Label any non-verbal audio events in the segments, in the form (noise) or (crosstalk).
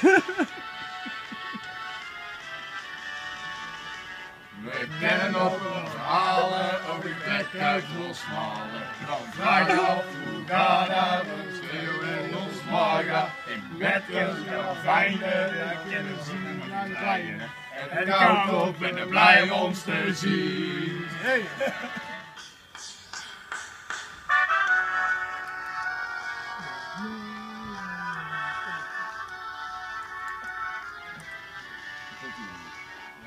We kennen nog wel verhalen over de plek uit Rosmalen. Van Vrijdag, Fugada, van Schreeuw ons Rosmaga. In bed Bedkens, Delfijnen, we kennen zien en lang rijden. En de koud op, ben er blij ons te zien. Hey. Yeah. (laughs)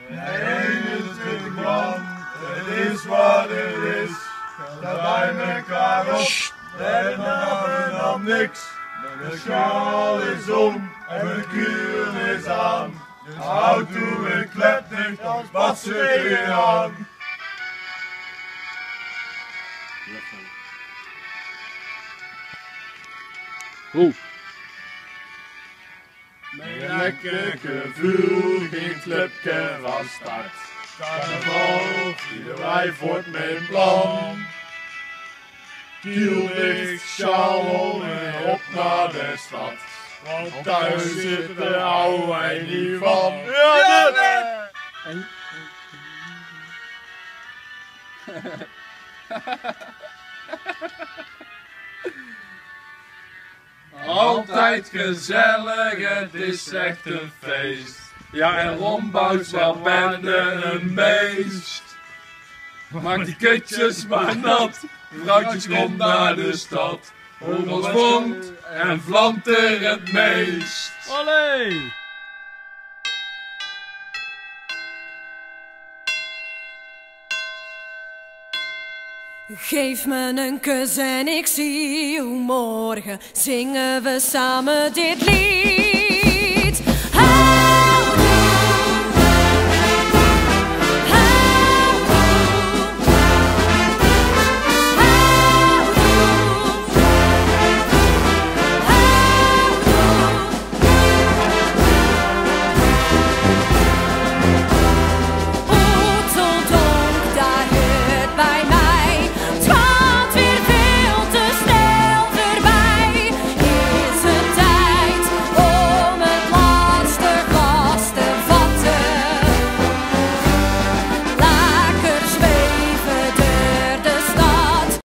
De brand, het is wat het is. Dat bij elkaar op, en dan dan niks. De schaal is om en de kuur is aan. Dus houd toe en klep dicht, als pas ze weer aan. Oeh. Lekker gevoel, geen clubje van start. Carnaval, vieren wij voort met plan. Kiel dicht, sjaal om en op naar de stad. Want thuis zitten houden wij niet van. Ja, dat- En... (laughs) Altijd gezellig, het is echt een feest. Ja, en Rombouts wel bende een beest. Maak die kutjes maar nat, vrouwtjes komt naar de stad. Hoeveel vonkt en vlamt er het meest. Olé! Geef me een kus en ik zie hoe morgen zingen we samen dit lied.